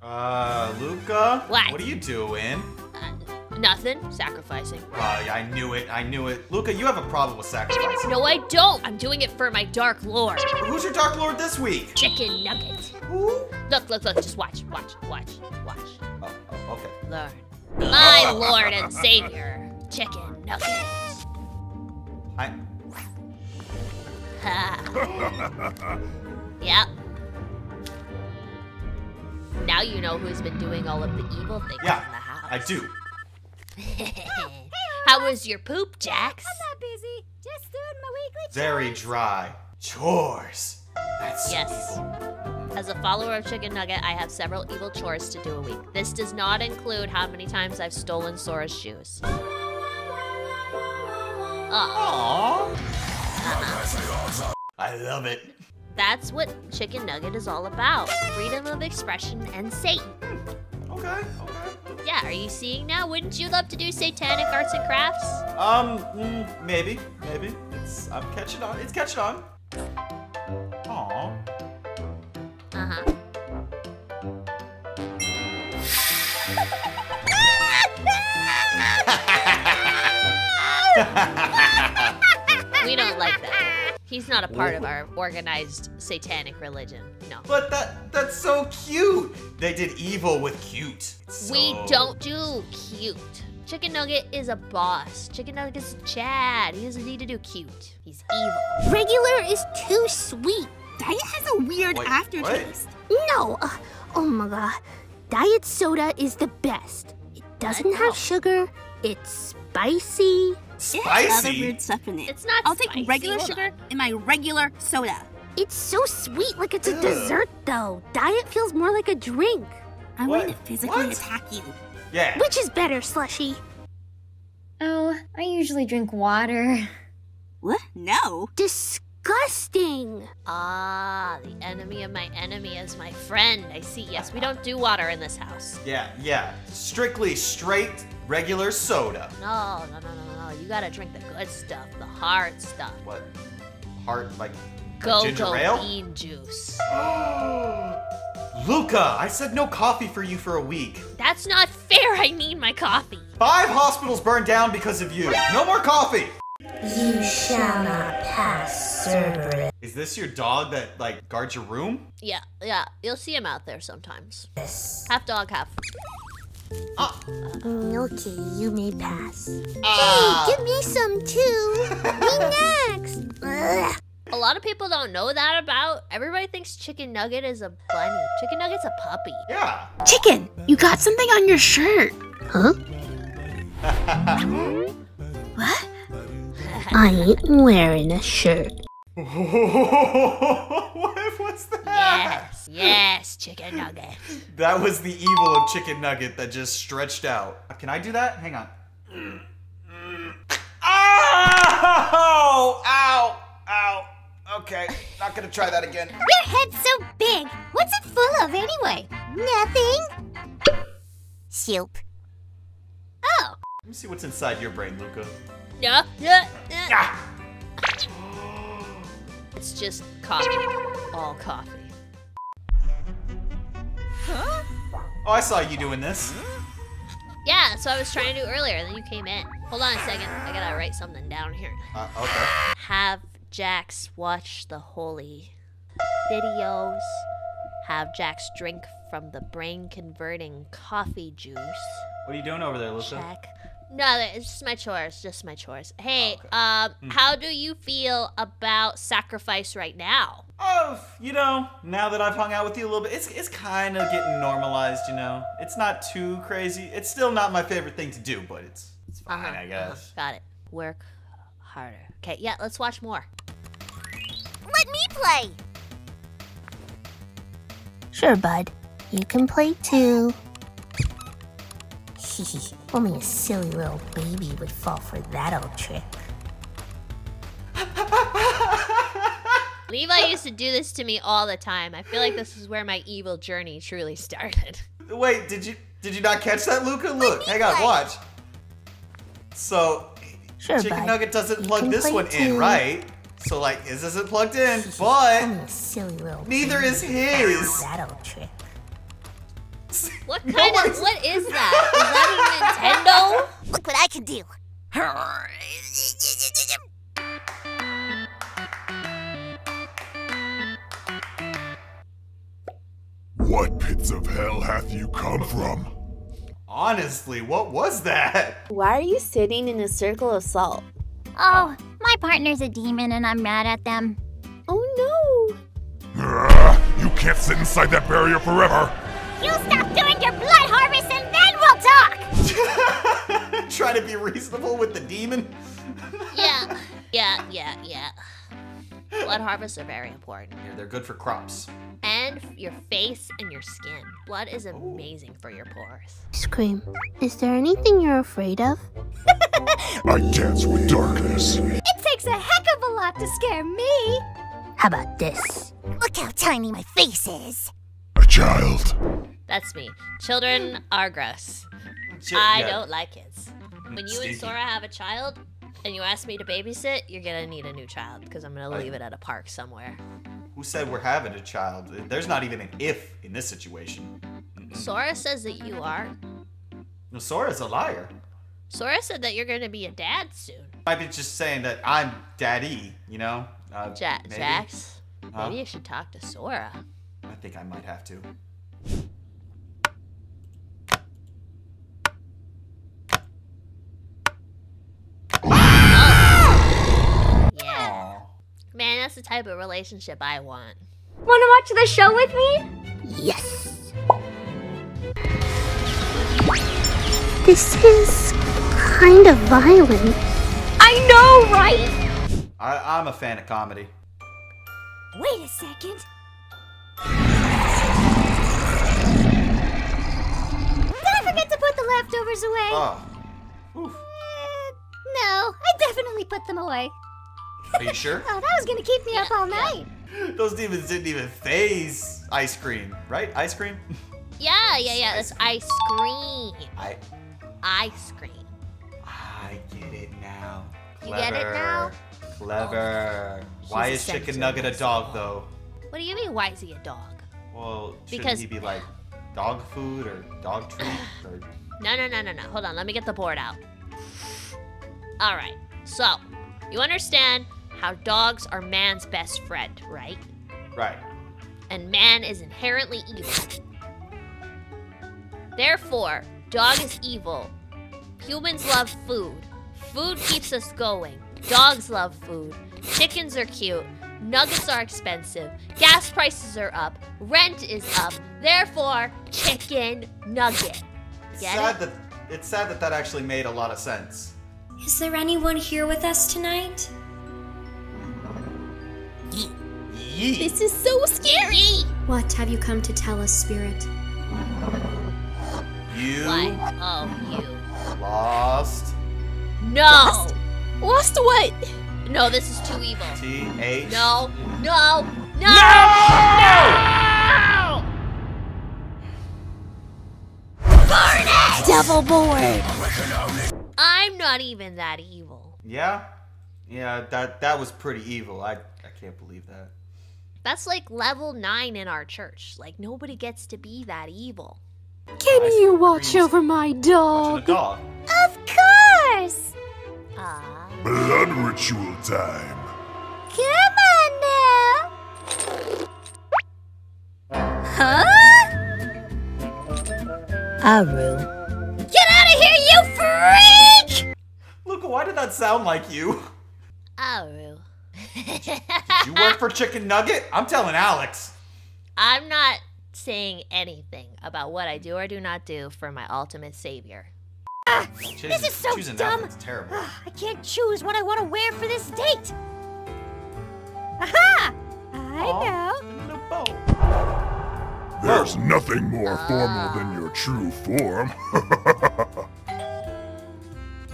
Uh, Luca? What? What are you doing? Uh, nothing. Sacrificing. Uh, I knew it. I knew it. Luca, you have a problem with sacrificing. No, I don't. I'm doing it for my Dark Lord. Who's your Dark Lord this week? Chicken Nugget. Who? Look, look, look. Just watch, watch, watch, watch. Oh, oh, okay. Learn. My Lord and Savior, Chicken Nugget. I. Ha. yep. Now you know who's been doing all of the evil things Yeah, in the house. I do. How was your poop, Jaxx? I'm not busy. Just doing my weekly Very dry. Chores. That's so Yes. evil. As a follower of Chicken Nugget, I have several evil chores to do a week. This does not include how many times I've stolen Sora's shoes. Oh, Aww. I love it. that's what Chicken Nugget is all about freedom of expression and Satan. Okay, okay. Yeah, are you seeing now? Wouldn't you love to do satanic arts and crafts? Um, mm, maybe, maybe. It's I'm catching on. It's catching on. Aww. Uh huh. We don't like that. He's not a part of our organized satanic religion. No. But that that's so cute. They did evil with cute. We don't do cute. Chicken Nugget is a boss. Chicken Nugget is Chad. He doesn't need to do cute. He's evil. Regular is too sweet. Diet has a weird Wait, aftertaste. No. uh, oh my god. Diet soda is the best. It doesn't have sugar. It's spicy. It has other Spicy? weird stuff in it. It's not I'll spicy. take regular Hold sugar on. in my regular soda. It's so sweet, like it's a Ugh. dessert though. Diet feels more like a drink. I What? want to physically What? attack you. Yeah. Which is better, slushy? Oh, I usually drink water. What? No. Disgusting. Ah, the enemy of my enemy is my friend. I see. Yes, we don't do water in this house. Yeah, yeah. Strictly straight regular soda. No, no, no, no, no. You gotta drink the good stuff, the hard stuff. What? Hard, like Go ginger go ale? bean juice. Luca, I said no coffee for you for a week. That's not fair. I need my coffee. Five hospitals burned down because of you. No more coffee. You shall not pass, Cerberus. Is this your dog that like guards your room? Yeah, yeah. You'll see him out there sometimes. Yes. Half dog, half. Mm, okay, you may pass. Ah. Hey, give me some too. me next. Ugh. A lot of people don't know that about. Everybody thinks Chicken Nugget is a bunny. Chicken Nugget's a puppy. Yeah. Chicken, you got something on your shirt. Huh? What? I ain't wearing a shirt. what was that? Yes, yes, Chicken Nugget. That was the evil of Chicken Nugget that just stretched out. Can I do that? Hang on. Ow! Ow! Ow! Okay, not gonna try that again. Your head's so big. What's it full of anyway? Nothing. Soup. Let me see what's inside your brain, Luca. Yeah, yeah, yeah. Ah! It's just coffee. All coffee. Huh? Oh, I saw you doing this. Yeah, that's what I was trying to do earlier, and then you came in. Hold on a second. I gotta write something down here. Uh, okay. Have Jaxx watch the holy videos. Have Jaxx drink from the brain converting coffee juice. What are you doing over there, Luca? Check. No, it's just my chores. Just my chores. Hey, okay. um, Hmm. how do you feel about sacrifice right now? Oh, you know, now that I've hung out with you a little bit, it's it's kind of getting normalized. You know, it's not too crazy. It's still not my favorite thing to do, but it's it's fine, Uh-huh, I guess. Got it. Work harder. Okay, yeah, let's watch more. Let me play. Sure, bud. You can play too. Only a silly little baby would fall for that old trick. Levi used to do this to me all the time. I feel like this is where my evil journey truly started. Wait, did you did you not catch that, Luca? Look, hang on, watch. So, Sure, Chicken bud. Nugget doesn't You plug this play one in, right? So like his isn't plugged in, but silly neither is his. that'll trick. What No kind of one's- what is that? Is that a Nintendo? Look what I can do. What pits of hell hath you come from? Honestly, what was that? Why are you sitting in a circle of salt? Oh, my partner's a demon and I'm mad at them. Oh no! Ugh, you can't sit inside that barrier forever. You stop doing your blood harvest and then we'll talk! Try to be reasonable with the demon. Yeah, yeah, yeah, yeah. Blood harvests are very important. Yeah, they're good for crops. And your face and your skin. Blood is amazing for your pores. Scream. Is there anything you're afraid of? I dance with darkness. It takes a heck of a lot to scare me. How about this? Look how tiny my face is. A child. That's me. Children are gross. Ch- I yeah. don't like kids. When you Stinky. and Sora have a child and you ask me to babysit, you're gonna need a new child because I'm gonna I- leave it at a park somewhere. Who said we're having a child? There's not even an if in this situation. Sora says that you are. No, Sora's a liar. Sora said that you're gonna be a dad soon. Might be just saying that I'm daddy, you know? Uh, Ja- maybe. Jaxx, Huh? maybe you should talk to Sora. I think I might have to. Yeah. Man, that's the type of relationship I want. Wanna watch the show with me? Yes. This is kind of violent. I know, right? I, I'm a fan of comedy. Wait a second. Did I forget to put the leftovers away? Oh. Whew. Eh, no, I definitely put them away. Are you sure? Oh, that was gonna keep me up all night. Those demons didn't even phase ice cream, right? Ice cream? Yeah, yeah, yeah. That's ice cream. I Ice cream. I get it now. You get it now? Clever. Oh, why is Chicken Nugget a dog though? What do you mean? Why is he a dog? Well, shouldn't Because- he be like dog food or dog treat or No, no, no, no, no. Hold on. Let me get the board out. All right. So, you understand how dogs are man's best friend, right? right? And man is inherently evil. Therefore, dog is evil. Humans love food. Food keeps us going. Dogs love food. Chickens are cute. Nuggets are expensive. Gas prices are up. Rent is up. Therefore, chicken nugget. It's Get sad it? that it's sad that that actually made a lot of sense. Is there anyone here with us tonight? Yeet. This is so scary! What have you come to tell us, Spirit? You What? Oh, you. lost No! Lost what? No, this is too evil. T H. No, no, no! No! No! Burn it! Devil board! I'm not even that evil. Yeah, yeah. That that was pretty evil. I I can't believe that. That's like level 9 in our church. Like, nobody gets to be that evil. Can Ice you watch creams. over my Watching a dog? dog. Of course! Ah. Blood ritual time. Come on now! Huh? Aru. Get out of here, you freak! Luca, why did that sound like you? Aru. You work for Chicken Nugget? I'm telling Alex. I'm not saying anything about what I do or do not do for my ultimate savior. Choosing, is so choosing dumb. Outfit's terrible. I can't choose what I want to wear for this date. Aha! I know. There's nothing more formal than your true form.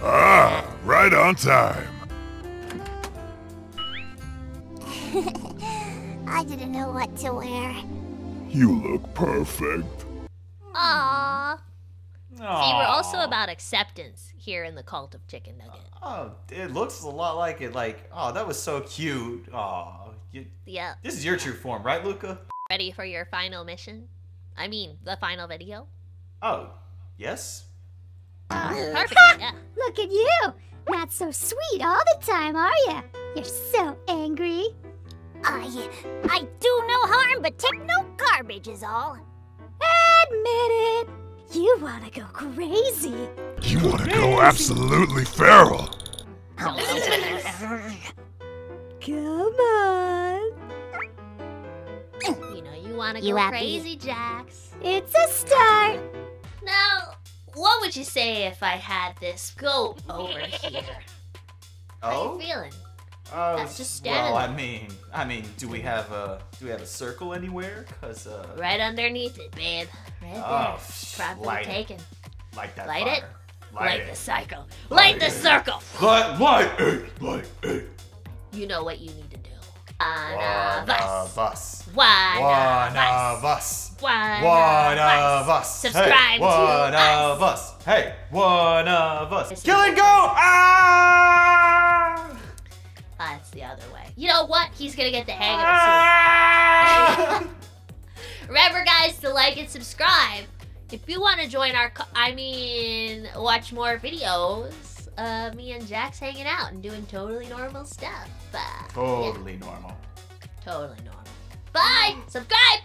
ah, right on time. I didn't know what to wear. You look perfect. Aww. Aww. See, we're also about acceptance here in the cult of Chicken Nugget. Oh, it looks a lot like it. Like, oh, that was so cute. Oh, you, Yeah. this is your true form, right, Luca? Ready for your final mission? I mean, the final video? Oh, yes. Perfect. Yeah. Look at you! Not so sweet all the time, are you? You're so angry. I, I do no harm, but take no garbage is all. Admit it. You wanna go crazy. You want to go absolutely feral. Come on. You know, you want to You go happy? crazy, Jaxx. It's a start. Now, what would you say if I had this goat over here? How Oh, you feeling? Oh, That's just well, I mean, I mean, do we have a do we have a circle anywhere? Cause uh, Right underneath it, babe. Right there. Oh, Probably light it. taken. light that Light fire. it? Light Light it. the circle. Light the circle. Light, light it, light it. You know what you need to do. One One of us. us. One One of us. us. One One of of us. Subscribe hey, to one us. of us. Hey, one of us. Kill and go! Ah! He's gonna get the hang of it Ah! soon. Remember, guys, to like and subscribe. If you want to join our, I mean, watch more videos. Uh, me and Jaxx hanging out and doing totally normal stuff. Uh, yeah, Totally normal. totally normal. Bye. Subscribe.